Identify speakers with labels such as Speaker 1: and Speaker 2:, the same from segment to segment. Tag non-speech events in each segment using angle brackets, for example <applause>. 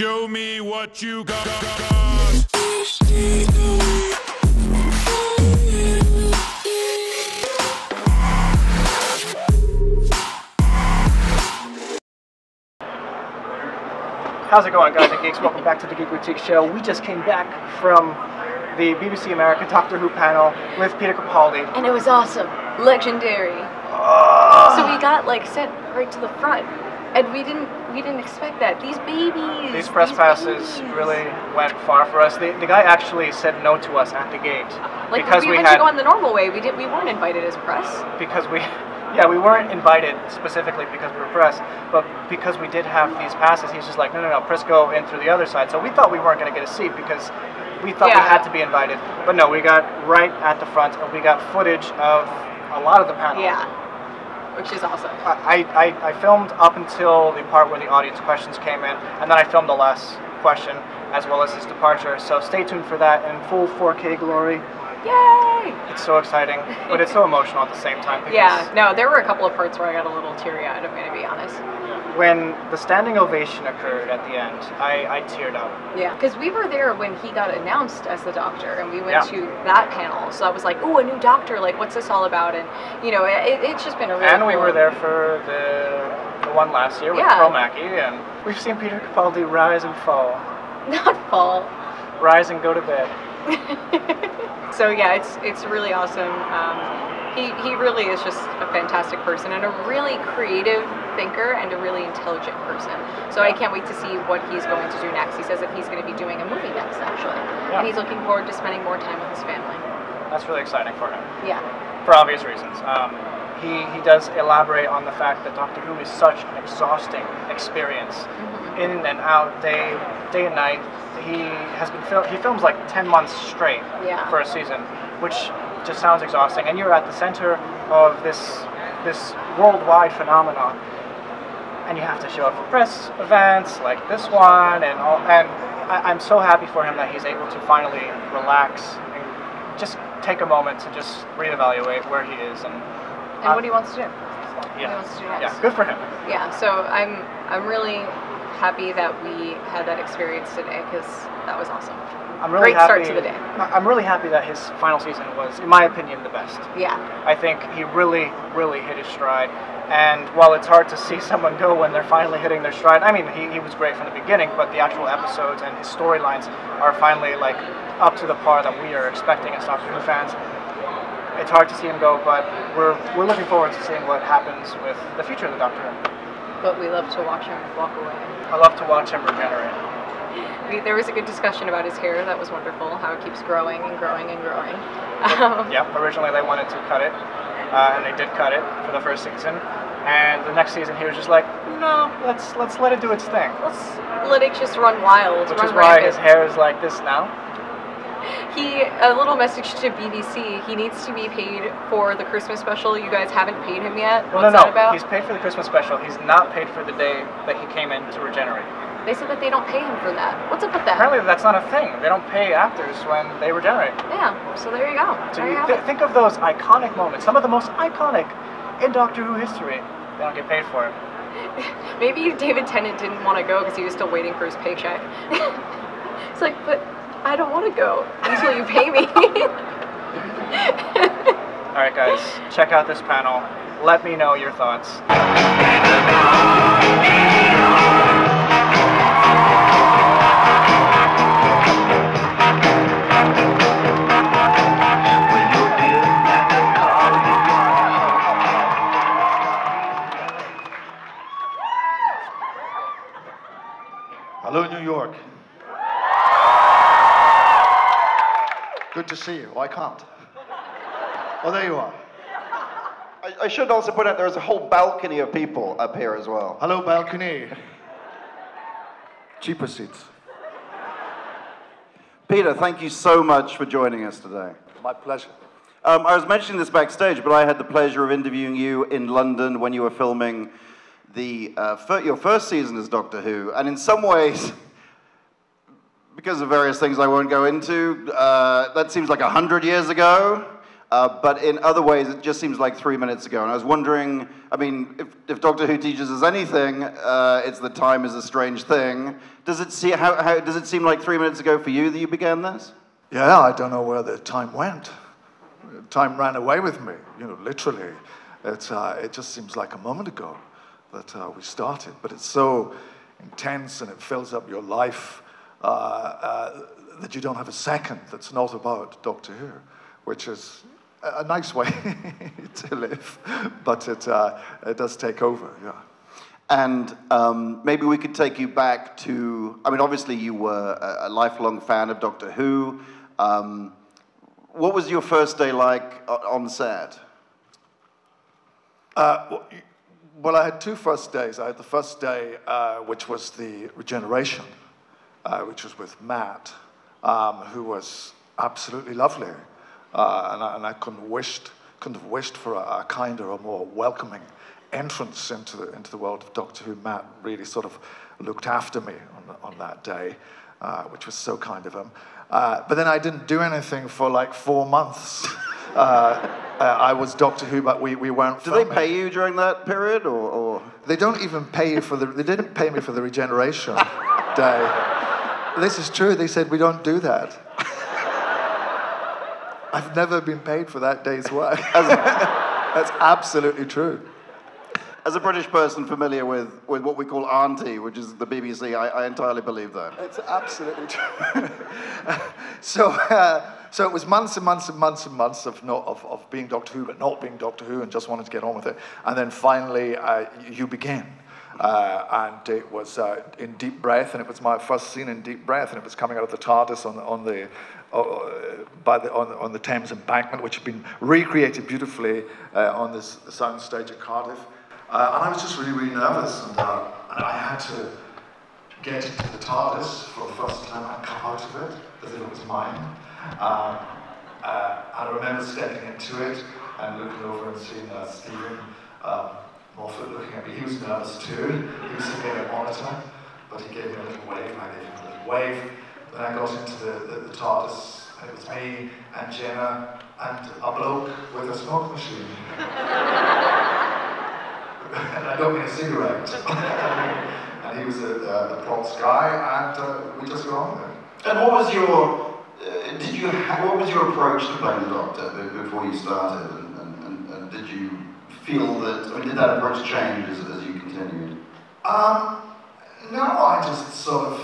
Speaker 1: Show me what you got.
Speaker 2: How's it going, guys and geeks? Welcome back to the Geekritique Show. We just came back from the BBC America Doctor Who panel with Peter Capaldi.
Speaker 3: And it was awesome. Legendary.
Speaker 2: Ah.
Speaker 3: So we got like sent right to the front. And we didn't we didn't expect that. These babies.
Speaker 2: These press passes
Speaker 3: babies.
Speaker 2: really went far for us. The, the guy actually said no to us at the gate uh-huh.
Speaker 3: like
Speaker 2: because
Speaker 3: we,
Speaker 2: we
Speaker 3: went
Speaker 2: had
Speaker 3: to go on the normal way. We did we weren't invited as press.
Speaker 2: because we <laughs> yeah we weren't invited specifically because we were press, but because we did have these passes, he's just like no no no, press go in through the other side. So we thought we weren't going to get a seat because we thought we had to be invited, but no, we got right at the front and we got footage of a lot of the panel.
Speaker 3: Yeah. Which is awesome.
Speaker 2: I, I, I filmed up until the part where the audience questions came in, and then I filmed the last question as well as his departure. So stay tuned for that in full 4K glory.
Speaker 3: Yay!
Speaker 2: It's so exciting, but it's so <laughs> emotional at the same time. Because
Speaker 3: Yeah, no, there were a couple of parts where I got a little teary eyed, I'm gonna be honest.
Speaker 2: When the standing ovation occurred at the end, I, I teared up.
Speaker 3: Yeah, because we were there when he got announced as the doctor, and we went
Speaker 2: Yeah.
Speaker 3: to that panel. So I was like, "Oh, a new doctor! Like, what's this all about?" And you know, it, it's just been a really.
Speaker 2: And we
Speaker 3: cool-
Speaker 2: were there for the, the one last year with
Speaker 3: Yeah.
Speaker 2: Pearl Mackie, and we've seen Peter Capaldi rise and fall, <laughs>
Speaker 3: Not fall.
Speaker 2: rise and go to bed. <laughs>
Speaker 3: so yeah, it's it's really awesome. Um, he he really is just a fantastic person and a really creative thinker and a really intelligent person. So I can't wait to see what he's going to do next. He says that he's going to be doing a movie next, actually,
Speaker 2: Yeah.
Speaker 3: and he's looking forward to spending more time with his family.
Speaker 2: That's really exciting for him.
Speaker 3: Yeah.
Speaker 2: for obvious reasons. Um, he, he does elaborate on the fact that Doctor Who is such an exhausting experience,
Speaker 3: Mm-hmm.
Speaker 2: in and out, day day and night. He has been fil- he films like ten months straight
Speaker 3: Yeah.
Speaker 2: for a season, which just sounds exhausting. And you're at the center of this this worldwide phenomenon, and you have to show up for press events like this one, and all. And I, I'm so happy for him that he's able to finally relax and just take a moment to just reevaluate where he is and.
Speaker 3: And uh, what he wants to do.
Speaker 2: Yeah,
Speaker 3: wants to do
Speaker 2: yeah, good for him.
Speaker 3: Yeah. So I'm I'm really happy that we had that experience today because that was awesome.
Speaker 2: I'm really
Speaker 3: Great
Speaker 2: happy.
Speaker 3: start to the day.
Speaker 2: I'm really happy that his final season was, in my opinion, the best.
Speaker 3: Yeah.
Speaker 2: I think he really, really hit his stride. And while it's hard to see <laughs> someone go when they're finally hitting their stride, I mean, he, he was great from the beginning, but the actual episodes and his storylines are finally like up to the par that we are expecting as Doctor Who fans. It's hard to see him go, but we're we're looking forward to seeing what happens with the future of the Doctor.
Speaker 3: But we love to watch him walk away.
Speaker 2: I love to watch him regenerate.
Speaker 3: We, there was a good discussion about his hair. That was wonderful. How it keeps growing and growing and growing. Um, <laughs>
Speaker 2: Yep. Originally they wanted to cut it, uh, and they did cut it for the first season. And the next season he was just like, no, let's let's let it do its thing.
Speaker 3: Let's let it just run wild.
Speaker 2: Which
Speaker 3: run
Speaker 2: is why
Speaker 3: rampant.
Speaker 2: his hair is like this now.
Speaker 3: He a little message to BBC. He needs to be paid for the Christmas special. You guys haven't paid him yet.
Speaker 2: Well,
Speaker 3: What's
Speaker 2: no,
Speaker 3: that
Speaker 2: no.
Speaker 3: about?
Speaker 2: He's paid for the Christmas special. He's not paid for the day that he came in to regenerate.
Speaker 3: They said that they don't pay him for that. What's up with that?
Speaker 2: Apparently, that's not a thing. They don't pay actors when they regenerate.
Speaker 3: Yeah. So there you go.
Speaker 2: So
Speaker 3: you
Speaker 2: th- think of those iconic moments, some of the most iconic in Doctor Who history. They don't get paid for it. <laughs>
Speaker 3: Maybe David Tennant didn't want to go because he was still waiting for his paycheck. <laughs> it's like, but I don't want to go until you pay me. <laughs>
Speaker 2: All right, guys, check out this panel. Let me know your thoughts.
Speaker 4: To see you. I can't. Oh, there you are.
Speaker 5: I, I should also put out there's a whole balcony of people up here as well.
Speaker 4: Hello, balcony. Cheaper seats.
Speaker 5: Peter, thank you so much for joining us today.
Speaker 4: My pleasure.
Speaker 5: Um, I was mentioning this backstage, but I had the pleasure of interviewing you in London when you were filming the uh, fir- your first season as Doctor Who, and in some ways, because of various things I won't go into, uh, that seems like a hundred years ago. Uh, but in other ways, it just seems like three minutes ago. And I was wondering, I mean, if, if Doctor Who teaches us anything, uh, it's that time is a strange thing. Does it, see, how, how, does it seem like three minutes ago for you that you began this?
Speaker 6: Yeah, I don't know where the time went. Time ran away with me, you know, literally. It, uh, it just seems like a moment ago that uh, we started, but it's so intense and it fills up your life that you don't have a second that's not about Doctor Who, which is a nice way <laughs> to live, but it, uh, it does take over, yeah.
Speaker 5: And um, maybe we could take you back to, I mean, obviously you were a, a lifelong fan of Doctor Who. Um, what was your first day like on set?
Speaker 6: Uh, well, I had two first days. I had the first day, uh, which was the regeneration, uh, which was with Matt, um, who was absolutely lovely. Uh, and, I, and, I, couldn't, wished, couldn't have wished for a, a, kinder or more welcoming entrance into the, into the world of Doctor Who. Matt really sort of looked after me on, on that day, uh, which was so kind of him. Uh, but then I didn't do anything for like four months. <laughs> Uh, uh, I was Doctor Who, but we, we weren't.
Speaker 5: Did they pay you during that period, or, or,
Speaker 6: They don't even pay you for the. They didn't pay me for the regeneration <laughs> day. This is true. They said we don't do that. I've never been paid for that day's work. <laughs> That's absolutely true.
Speaker 5: As a British person familiar with, with what we call Auntie, which is the BBC, I, I entirely believe that.
Speaker 6: It's absolutely true. <laughs> so, uh, so it was months and months and months and months of, not, of, of being Doctor Who, but not being Doctor Who, and just wanted to get on with it. And then finally, uh, you begin. Uh, and it was uh, in Deep Breath, and it was my first scene in Deep Breath, and it was coming out of the TARDIS on, on the uh, by the, on, on, the Thames embankment, which had been recreated beautifully uh, on this soundstage at Cardiff. Uh, and I was just really, really nervous, and, uh, and, I had to get into the TARDIS for the first time and come out of it as if it was mine. I remember stepping into it and looking over and seeing Steven um, Moffat looking at me. He was nervous too. He was sitting at a monitor, but he gave me a little wave, and I gave him a little wave. Then I got into the, the, the TARDIS, and it was me and Jenna and a bloke with a smoke machine. <laughs> and I got me a cigarette. <laughs> and he was a, a, a props guy, and uh, we just got on there.
Speaker 5: And what was your uh, did you what was your approach to playing the Doctor before you started, and, and, and, and did you feel that, I mean, did that approach change as, as you continued?
Speaker 6: Um, no, I just sort of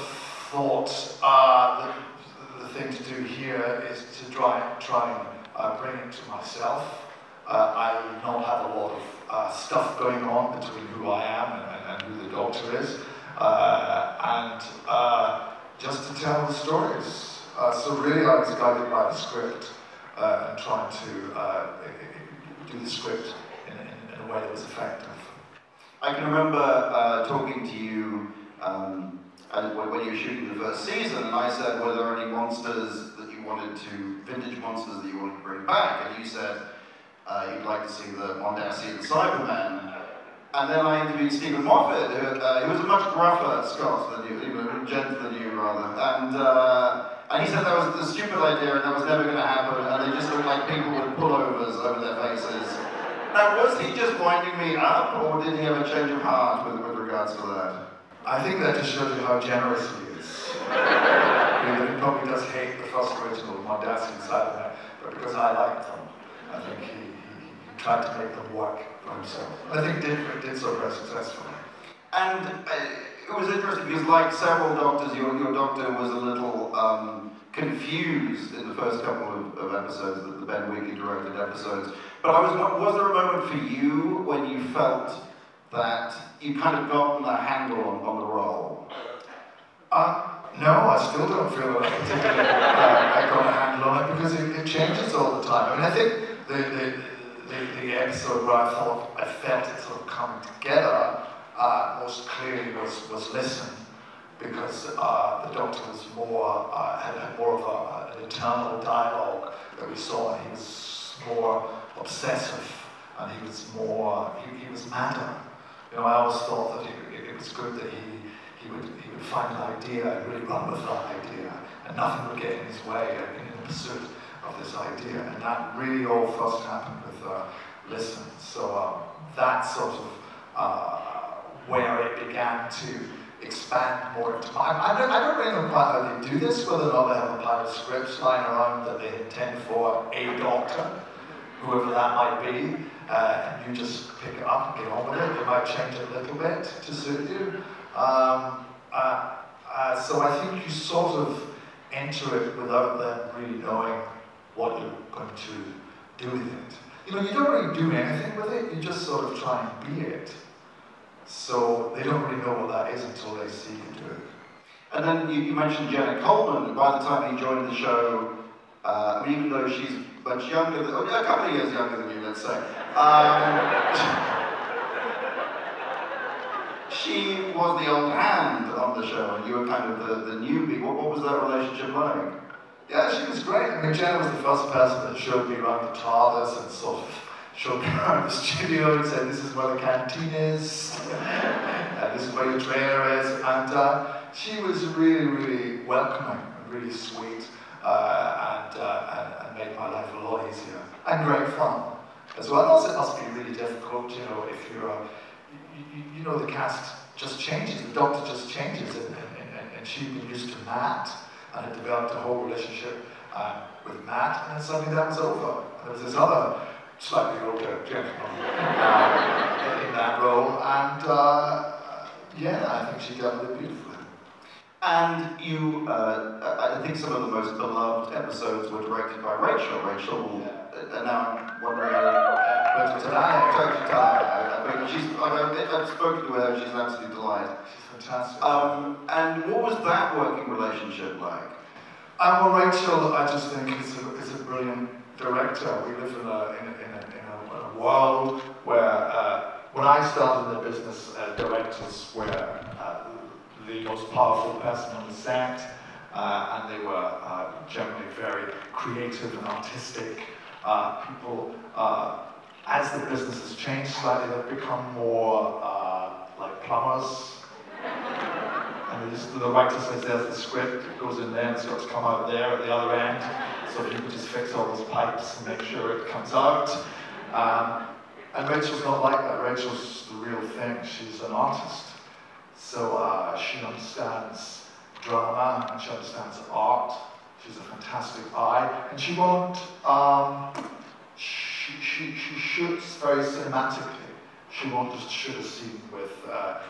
Speaker 6: thought uh, that the thing to do here is to try, try and uh, bring it to myself. Uh, I not have a lot of uh, stuff going on between who I am and, and, and who the doctor is, uh, and uh, just to tell the stories. so really I was guided by the script and trying to do the script way that was effective.
Speaker 5: I can remember uh, talking to you um, when you were shooting the first season, and I said, were there any monsters that you wanted to, vintage monsters that you wanted to bring back? And you said uh, you'd like to see the Mondasian Cyberman. And then I interviewed Steven Moffat, who, uh, was a much gruffer Scot than you, even gentler than you rather. And, uh, and he said that was a stupid idea and that was never going to happen, and they just looked like people with pullovers over their faces. Now, was he just winding me up, or did he have a change of heart with, with regards to that?
Speaker 6: I think that just shows you how generous he is. he probably does hate the first original Mondasian side of that, but because I liked them, I think he, he, he tried to make them work for himself. I think did, did so very successfully.
Speaker 5: And uh, it was interesting because, like several doctors, your, your doctor was a little um, confused in the first couple of, of episodes, the, the Ben Wheatley directed episodes. But I was, was there a moment for you when you felt that you kind of gotten a handle on, on the role?
Speaker 6: Uh, no, I still don't feel particularly uh, I got a handle on it because it, it, changes all the time. I mean, I think the, the, the, the, episode where I thought I felt it sort of coming together uh, most clearly was, was Listen because uh, the Doctor was more, uh, had, had more of a, an internal dialogue that we saw, he was more obsessive, and he was more, he, he was madder. You know, I always thought that it, it was good that he, he, would, he would find an idea and really run with that idea, and nothing would get in his way in, in pursuit of this idea, and that really all first happened with uh, Listen. So um, that's sort of uh, where it began to expand more into I, I, don't, I don't really know quite how they do this, whether or not they have a pile of scripts lying around that they intend for a doctor, whoever that might be, uh, and you just pick it up and get on with it. They might change it a little bit to suit you. Um, uh, uh, so I think you sort of enter it without them really knowing what you're going to do with it. You know, you don't really do anything with it, you just sort of try and be it. So they don't really know what that is until they see you do it.
Speaker 5: And then you, you mentioned Jenna Coleman. By the time you joined the show, uh, I mean, even though she's much younger, than, a couple of years younger than you, let's say, um, <laughs> she was the old hand on the show, and you were kind of the, the newbie. What, what was that relationship like?
Speaker 6: Yeah, she was great. I mean, Jenna was the first person that showed me around the TARDIS and sort of showed me around the studio and said, this is where the canteen is, and this is where your trainer is. And uh, she was really, really welcoming and really sweet uh, and, uh, and, and, made my life a lot easier and great fun as well. Also, it must be really difficult, you know, if you're, uh, you, you, know, the cast just changes, the doctor just changes, and, and, and she'd been used to Matt and had developed a whole relationship uh, with Matt, and then suddenly that was over. There was this other slightly older gentleman uh, in that role, and uh, yeah, I think she dealt with it beautifully.
Speaker 5: And you, uh, I think some of the most beloved episodes were directed by Rachel. Rachel, yeah. and now I'm wondering how.
Speaker 6: Rachel Talalay.
Speaker 5: Rachel She's, I've, I've spoken to her, she's an absolute delight.
Speaker 6: She's fantastic.
Speaker 5: Um, and what was that working relationship like?
Speaker 6: Uh, well, Rachel, I just think is a, is a brilliant director. We live in a, in a, in a, in a world where, uh, when I started in the business, uh, directors were uh, the most powerful person on the set, uh, and they were uh, generally very creative and artistic people. as the business has changed slightly, they've become more like plumbers, and just, the writer says there's the script, it goes in there, and it's got to come out there at the other end. So you could just fix all those pipes and make sure it comes out. Um, and Rachel's not like that. Rachel's the real thing. She's an artist. So uh, she understands drama and she understands art. She's a fantastic eye. And she won't, um, she, she, she shoots very cinematically. She won't just shoot a scene with uh,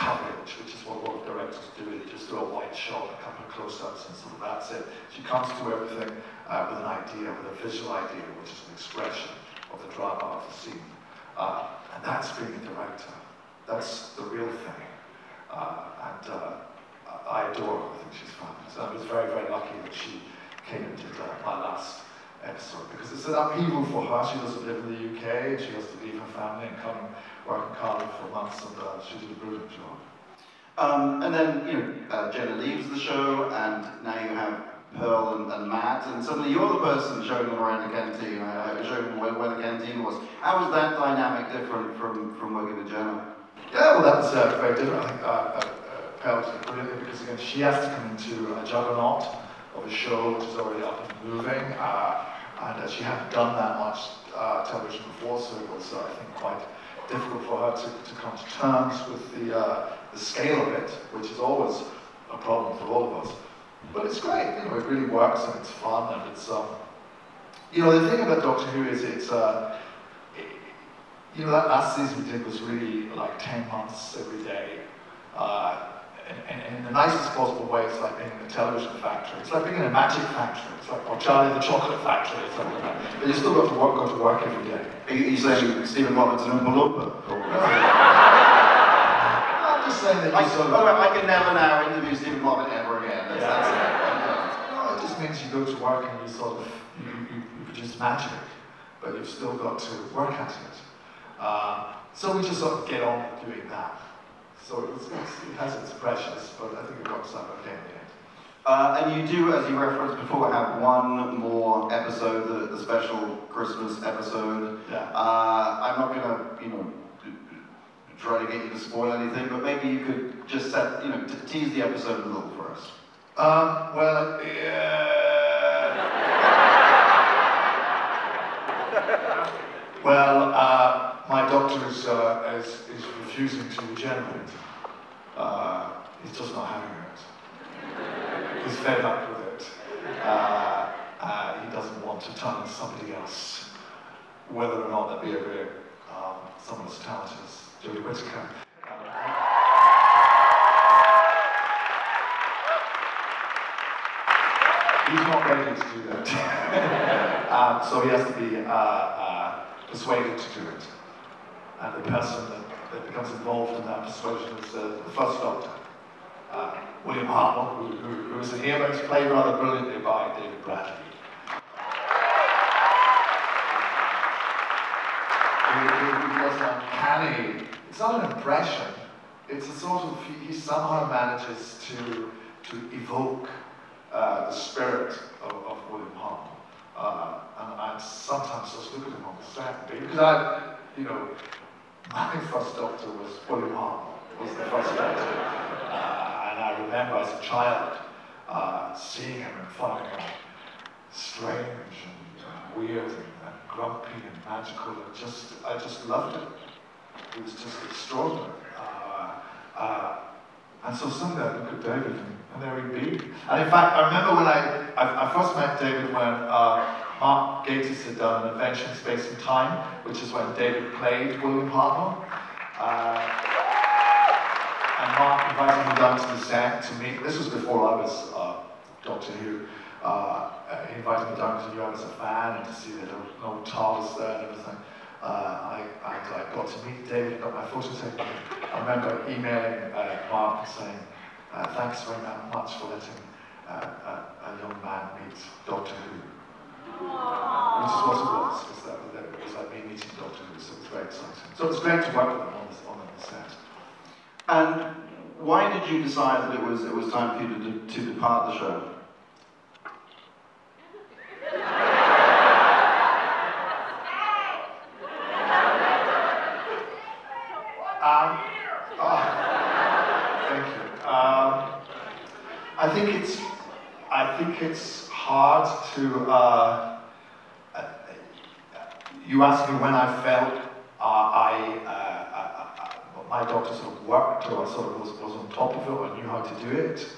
Speaker 6: coverage, which is what a lot of directors do. They just do a white shot, a couple of close-ups, and sort of that's it. She comes to everything uh, with an idea, with a visual idea, which is an expression of the drama of the scene. Uh, and that's being a director. That's the real thing. Uh, and uh, I adore her. I think she's fabulous. I was very, very lucky that she came and did my last episode because it's an upheaval for her. She doesn't live in the UK. She has to leave her family and come working Cardiff for months, and uh, she did a brilliant job.
Speaker 5: Um, and then, you know, uh, Jenna leaves the show, and now you have Pearl and, and, Matt, and suddenly you're the person showing them around the canteen, uh, showing them where, where, the canteen was. How was that dynamic different from, from working with Jenna?
Speaker 6: Yeah, well, that's uh, very different. I think uh, uh, Pearl was brilliant because, again, she has to come into a juggernaut of a show which is already up and moving, uh, and she hadn't done that much television before, so it was, I think, quite difficult for her to, to come to terms with the, uh, the scale of it, which is always a problem for all of us. But it's great, you know, it really works and it's fun and it's, um, you know, the thing about Doctor Who is it's, uh, it, you know, that last season we did was really like 10 months every day. Uh, and, and, in the nicest possible way, it's like being in a television factory. It's like being in a magic factory. It's like, or Charlie the Chocolate Factory or something like that. But you still got to work, go to work every day.
Speaker 5: Are you, saying Steven Moffat's an Oompa Loompa? <laughs>
Speaker 6: I'm just saying that
Speaker 5: I, sort of, I can never now interview Steven Moffat ever again. That's, yeah. that's
Speaker 6: it. No, it just means you go to work and you sort of, you, you, you produce magic, but you've still got to work at it. Uh, so we just sort of get on doing that. So it's, it's, it has its precious, but I think it works out okay in the end.
Speaker 5: Uh, and you do, as you referenced before, have one more episode, the, the special Christmas episode.
Speaker 6: Yeah.
Speaker 5: Uh, I'm not going to, you know, try to get you to spoil anything, but maybe you could just set, you know, tease the episode a little for us.
Speaker 6: Uh, well, yeah. <laughs> well, uh, my doctor is, uh, is, is refusing to regenerate. Uh, he's just not having it. He's fed up with it. Uh, uh, he doesn't want to turn somebody else, whether or not that be a very, um, someone as talented as Jodie Whittaker. He's not ready to do that. <laughs> um, so he has to be uh, uh, persuaded to do it. And the person that, that becomes involved in that persuasion is uh, the first doctor, uh, William Hartnell, who, who, who is here, but he's played rather brilliantly by David Bradley. Uncanny, it's not an impression, it's a sort of, he, he somehow manages to, to evoke uh, the spirit of, of William Hartnell. Uh, and I sometimes just look at him on the set because I, you know, my first doctor was William Hartnell, was the first doctor. Uh, and I remember as a child uh, seeing him and finding him strange and uh, weird and, and grumpy and magical and just, I just loved it. It was just extraordinary. Uh, uh, and so someday I look at David and, and there he'd be. And in fact, I remember when I, I, I first met David when uh, Mark Gatiss had done An Adventure in Space and Time, which is when David played William Hartnell. Uh, and Mark invited me down to the set to meet, this was before I was uh, Doctor Who. Uh, he invited me down to knew I was a fan and to see the little, TARDIS there and everything. Uh, I, I, I, got to meet David, got my photo taken. I remember emailing uh, Mark and saying, uh, thanks very much for letting uh, a, young man meet Doctor Who. Which is what it was, was that, that it was like me meeting Doctor Who, so it was very exciting. So it was great to work with him on, this, on the set.
Speaker 5: And why did you decide that it was, it was time for you to, to depart the show?
Speaker 6: Um, oh, thank you. Um, I think it's, I think it's hard to. Uh, uh, you asked me when I felt uh, I, uh, my doctor sort of worked or I sort of was, was on top of it or knew how to do it,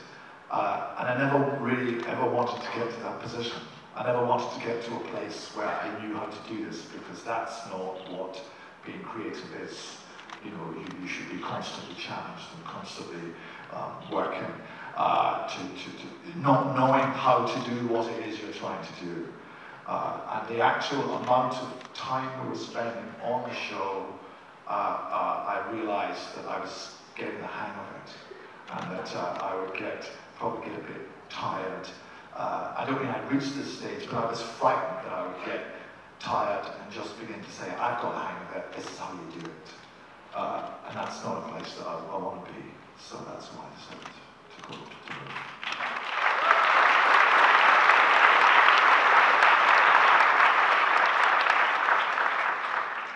Speaker 6: uh, and I never really ever wanted to get to that position. I never wanted to get to a place where I knew how to do this because that's not what being creative is you know, you, you should be constantly challenged and constantly um, working uh, to, to, to, not knowing how to do what it is you're trying to do. Uh, and the actual amount of time we were spending on the show, uh, uh I realized that I was getting the hang of it and that I would get, probably get a bit tired. I don't mean I'd reached this stage, but I was frightened that I would get tired and just begin to say, I've got the hang of it, this is how you do it. Uh, and that's not a place that I, I want to be. So that's why I decided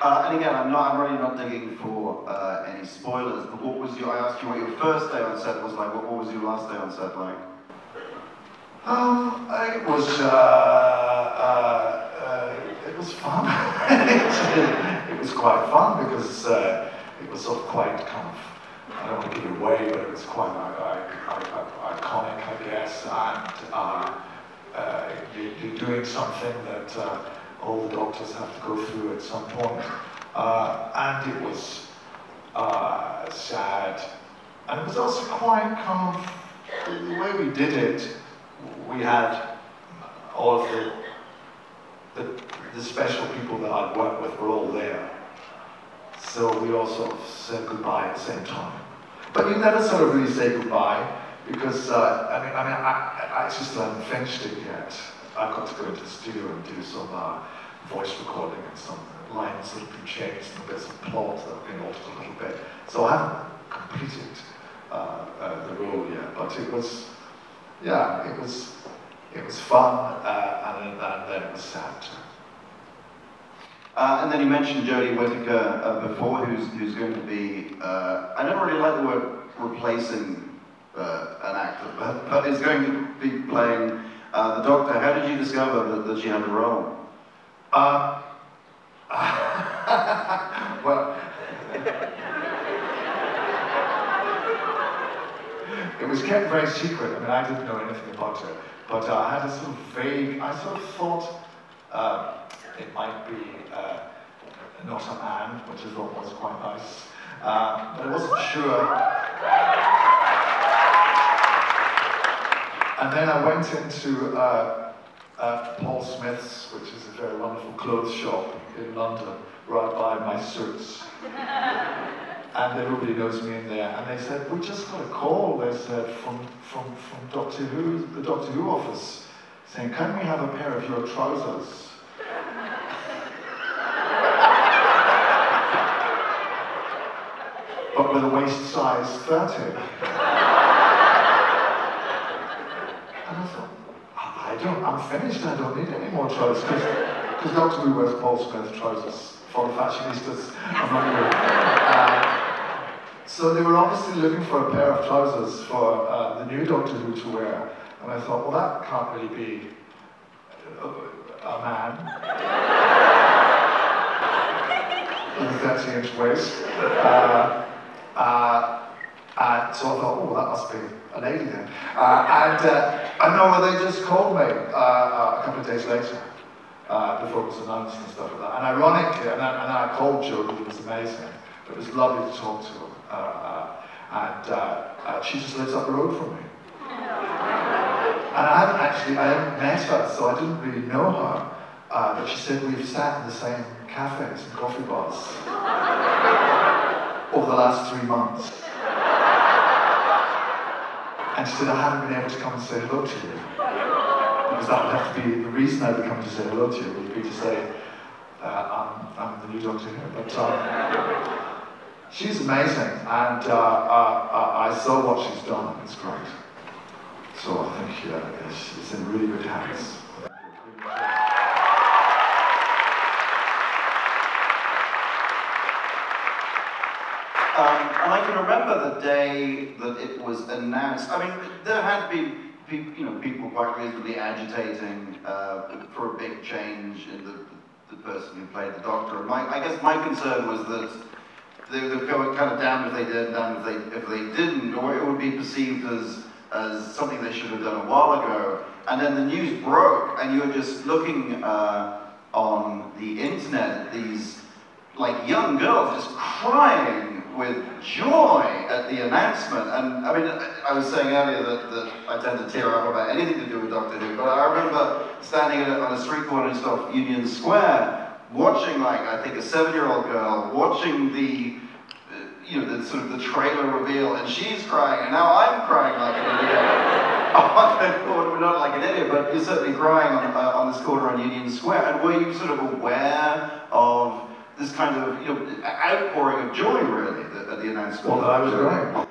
Speaker 5: Uh, and again, I'm not. I'm really not digging for uh, any spoilers. But what was your? I asked you what your first day on set was like. What, what was your last day on set like?
Speaker 6: Um, it was. Uh, uh, uh it was fun. <laughs> it, was quite fun because uh, it was sort of quite kind of, I don't want to give it away, but it was quite I guess, and uh, uh, you, are doing something that uh, all the doctors have to go through at some point. Uh, and it was uh, sad, and it was also quite kind of, the way we did it, we had all of the, the, the special people that I'd worked with were all there. So we all sort of said goodbye at the same time. But you never sort of really say goodbye because uh, I mean, I mean, I, I just haven't finished it yet. I've got to go into the studio and do some uh, voice recording and some lines that have been changed and bits of plot that have been altered a little bit. So I haven't completed uh, uh the role yet, but it was, yeah, it was, it was fun uh, and, and then it was sad.
Speaker 5: Uh, and then you mentioned Jodie Whittaker uh, before, who's, who's going to be, uh, I don't really like the word replacing uh, an actor, but, but is going to be playing uh, the Doctor. How did you discover that, that she had the role?
Speaker 6: Um, <laughs> well, <laughs> it was kept very secret. I mean, I didn't know anything about it, but uh, I had a sort of vague. I sort of thought uh, it might be uh, not a man, which I thought was quite nice, uh, but I wasn't sure. And then I went into uh, uh, Paul Smith's, which is a very wonderful clothes shop in London, where I buy my suits. and everybody knows me in there. And they said, we just got a call, they said, from, from, from Doctor Who, the Doctor Who office, saying, can we have a pair of your trousers? But with a waist size 30. And I thought, I don't, I'm finished, I don't need any more trousers. Because Doctor Who wears Paul Smith trousers for the fashionistas. Not really. Uh, so they were obviously looking for a pair of trousers for uh, the new Doctor Who to wear. And I thought, well, that can't really be a, a man. With a 30 inch waist. Uh, uh, and so I thought, oh, that must be an alien. Uh, and, uh, and no, they just called me uh, uh, a couple of days later. Uh, before it was announced and stuff like that. And ironically, and then, and I called Jodie, who was amazing. It was lovely to talk to her. And she just lives up the road from me. And I haven't actually, I haven't met her, so I didn't really know her. But she said we've sat in the same cafes and coffee bars over the last three months. And she said, I haven't been able to come and say hello to you. Because that would have to be, the reason I would come to say hello to you would be to say, uh, I'm, I'm the new doctor here. But um, she's amazing, and uh, uh, uh, I saw what she's done, it's great. So I think it's, it's in really good hands.
Speaker 5: Um, and I can remember the day that it was announced. I mean, there had been you know, people quite reasonably agitating uh, for a big change in the, the person who played the Doctor. And my, I guess my concern was that they would go kind of down if they did, down if they if they didn't, or it would be perceived as as something they should have done a while ago. And then the news broke, and you were just looking uh, on the internet at these like young girls just crying with joy at the announcement. And I mean, I was saying earlier that, that I tend to tear up about anything to do with Doctor Who, but I remember standing on a street corner in off Union Square, watching like I think a seven-year-old girl watching the. uh, You know, the sort of the trailer reveal, and she's crying, and now I'm crying like an idiot. <laughs> corner, not like an idiot, but you're certainly crying on, uh, on this corner on Union Square. And were you sort of aware of this kind of you know outpouring of joy, really, at, at the announcement?
Speaker 6: Well, that I was going.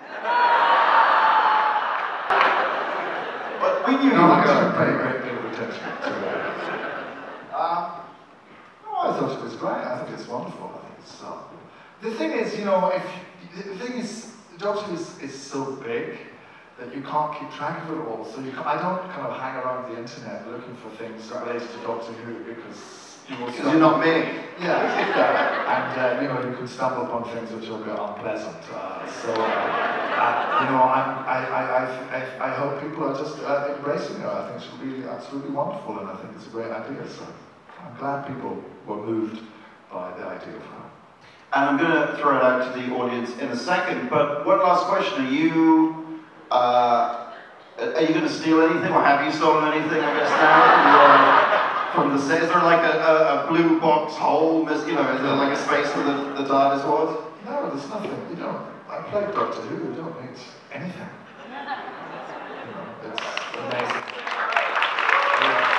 Speaker 5: But we knew you
Speaker 6: No,
Speaker 5: were
Speaker 6: I
Speaker 5: going.
Speaker 6: didn't pay a great deal of attention to that. No, I thought it was great. I think it's wonderful. I think it's, uh, the thing is, you know, if the thing is, Doctor Who is, is so big that you can't keep track of it all. So you I don't kind of hang around the internet looking for things related to Doctor Who because you
Speaker 5: Because you're not me.
Speaker 6: yeah, yeah. <laughs> and uh, you know you can stumble upon things which will be unpleasant. Uh, so uh, uh, you know, I'm, I, I, I, I, I hope people are just uh, embracing her. I think she's really absolutely wonderful, and I think it's a great idea. So I'm glad people were moved by the idea of her.
Speaker 5: And I'm going to throw it out to the audience in a second. But one last question: Are you uh, are you going to steal anything, or have you stolen anything? I guess now from the, from set. Is there like a, a, a blue box hole? You know, is there like a space where the, the TARDIS was?
Speaker 6: No, there's nothing. You don't. I played Doctor Who. You don't need anything. You <laughs> know, it's amazing. Yeah.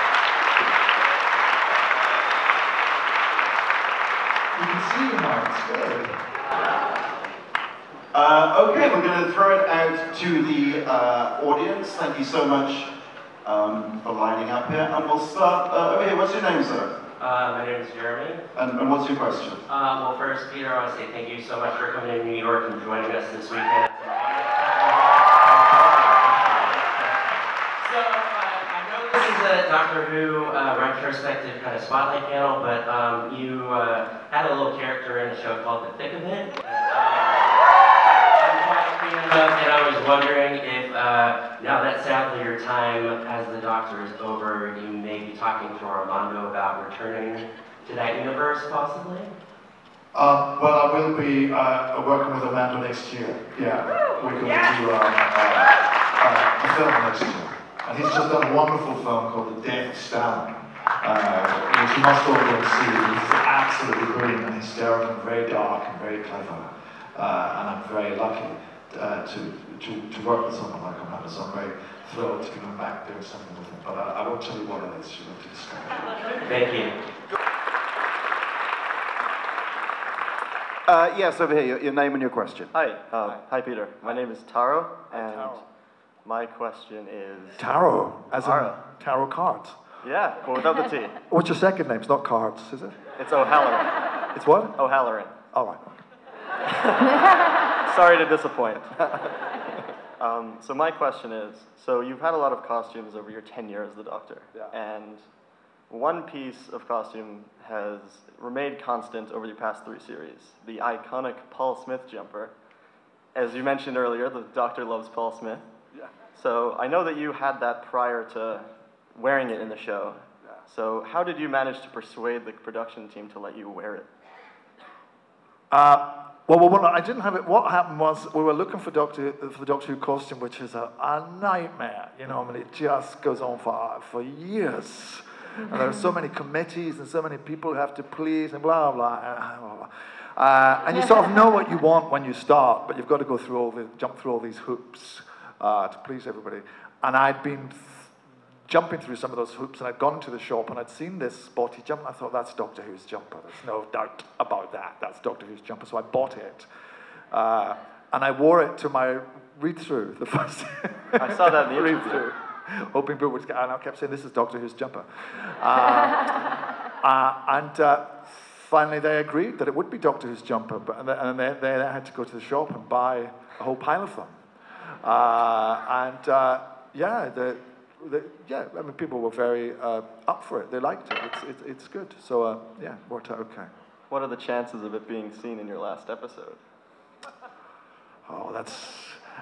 Speaker 6: You can see now. It's good.
Speaker 5: Uh, okay, we're going to throw it out to the uh, audience. Thank you so much um, for lining up here. And we'll start uh, over here. What's your name, sir?
Speaker 7: Uh, my name is Jeremy.
Speaker 5: And, and what's your question?
Speaker 7: Uh, well, first, Peter, I want to say thank you so much for coming to New York and joining us this weekend. So, uh, I know this is a Doctor Who uh, retrospective kind of spotlight panel, but um, you uh, had a little character in the show called The Thick of It. And, I'm quite a fan of, and I was wondering if uh, now that sadly your time as the Doctor is over, you may be talking to Armando about returning to that universe, possibly.
Speaker 6: Um, well, I will be uh, working with Armando next year. Yeah, we're going to do um, uh, uh, a film next year. And he's just done a wonderful film called The Death Stalin, uh, which you must all go and see. It's absolutely brilliant and hysterical and very dark and very clever. Uh, and I'm very lucky uh, to, to, to work with someone like Armando, so I'm very thrilled to be back doing something with him. But I, I won't tell you what it is, you'll have to discover.
Speaker 7: Thank you.
Speaker 8: Uh, yes, over here, your, your name and your question.
Speaker 9: Hi, um, hi. Peter. My name is Taro, and my question is.
Speaker 6: Taro, as
Speaker 9: Tarot.
Speaker 6: in tarot cards.
Speaker 9: Yeah, but without the T. <laughs>
Speaker 6: What's your second name? It's not cards, is it?
Speaker 9: It's O'Halloran.
Speaker 6: It's what?
Speaker 9: O'Halloran.
Speaker 6: All right. <laughs>
Speaker 9: Sorry to disappoint. <laughs> um, so my question is, so you've had a lot of costumes over your tenure as the Doctor,
Speaker 6: Yeah.
Speaker 9: and one piece of costume has remained constant over the past three series: the iconic Paul Smith jumper. As you mentioned earlier, the Doctor loves Paul Smith.
Speaker 6: Yeah.
Speaker 9: So I know that you had that prior to wearing it in the show. Yeah. So how did you manage to persuade the production team to let you wear it?
Speaker 6: Uh, well, well, well, I didn't have it. What happened was we were looking for Doctor for the Doctor Who costume, which is a, a nightmare. You know, I mean, it just goes on for for years. And there are so many committees and so many people who have to please and blah blah. blah, blah. Uh, and you sort of know what you want when you start, but you've got to go through all the jump through all these hoops uh, to please everybody. And I'd been jumping through some of those hoops, and I'd gone to the shop and I'd seen this spotty jumper. I thought that's Doctor Who's jumper. There's no doubt about that. That's Doctor Who's jumper. So I bought it, uh, and I wore it to my read through the <laughs> first.
Speaker 9: I saw that in the
Speaker 6: read through, hoping people would. get And I kept saying, "This is Doctor Who's jumper," <laughs> uh, uh, and. Uh, Finally, they agreed that it would be Doctor Who's jumper, but and they, they had to go to the shop and buy a whole pile of them. Uh, and uh, yeah, the, the, yeah, I mean, people were very uh, up for it. They liked it. It's, it's, it's good. So uh, yeah, worked out okay.
Speaker 9: What are the chances of it being seen in your last episode?
Speaker 6: Oh, that's.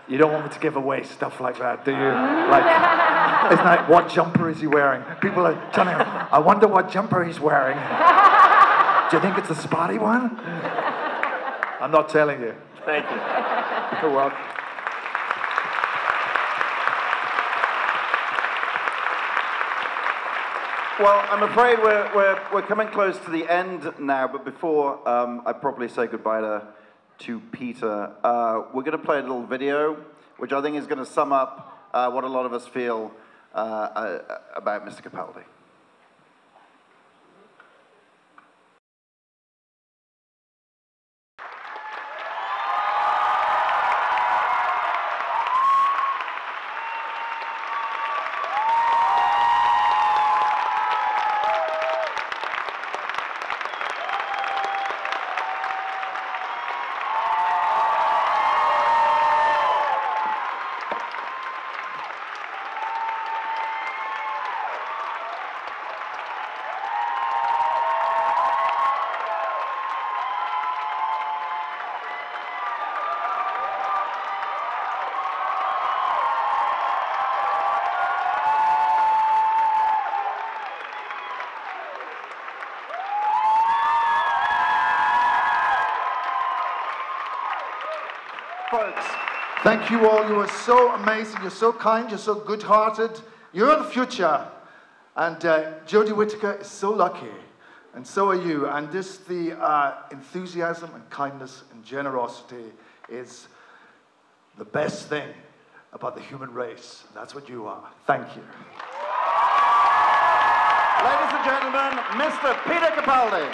Speaker 6: You don't want me to give away stuff like that, do you? Like, it's like, what jumper is he wearing? People are telling him, I wonder what jumper he's wearing. Do you think it's a spotty one? I'm not telling you.
Speaker 9: Thank you. <laughs>
Speaker 6: You're welcome.
Speaker 8: Well, I'm afraid we're, we're, we're coming close to the end now, but before um, I properly say goodbye to, to Peter, uh, we're going to play a little video, which I think is going to sum up uh, what a lot of us feel uh, uh, about Mr. Capaldi.
Speaker 6: Thank you all. You are so amazing. You're so kind. You're so good hearted. You're the future. And uh, Jodie Whittaker is so lucky. And so are you. And this, the uh, enthusiasm and kindness and generosity is the best thing about the human race. That's what you are. Thank you.
Speaker 8: Ladies and gentlemen, Mr. Peter Capaldi.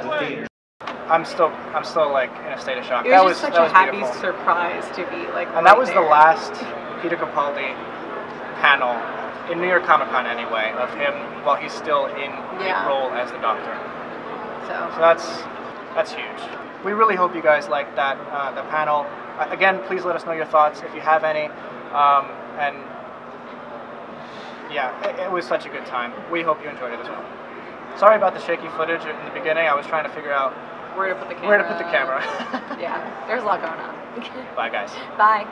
Speaker 10: And the of the theater.
Speaker 2: I'm still, I'm still like in a state of shock.
Speaker 3: It
Speaker 2: that
Speaker 3: was just such
Speaker 2: that
Speaker 3: a
Speaker 2: was
Speaker 3: happy
Speaker 2: beautiful.
Speaker 3: surprise to be like.
Speaker 2: And that was
Speaker 3: there.
Speaker 2: the last Peter Capaldi panel in New York Comic Con anyway of him while he's still in
Speaker 3: Yeah.
Speaker 2: the role as the Doctor.
Speaker 3: So.
Speaker 2: So that's that's huge. We really hope you guys liked that uh, the panel. Uh, again, please let us know your thoughts if you have any. Um, and yeah, it, it was such a good time. We hope you enjoyed it as well. Sorry about the shaky footage in the beginning. I was trying to figure out
Speaker 3: Where to put the camera?
Speaker 2: where to put the camera. <laughs>
Speaker 3: yeah, there's a lot going on.
Speaker 2: Bye, guys.
Speaker 3: Bye.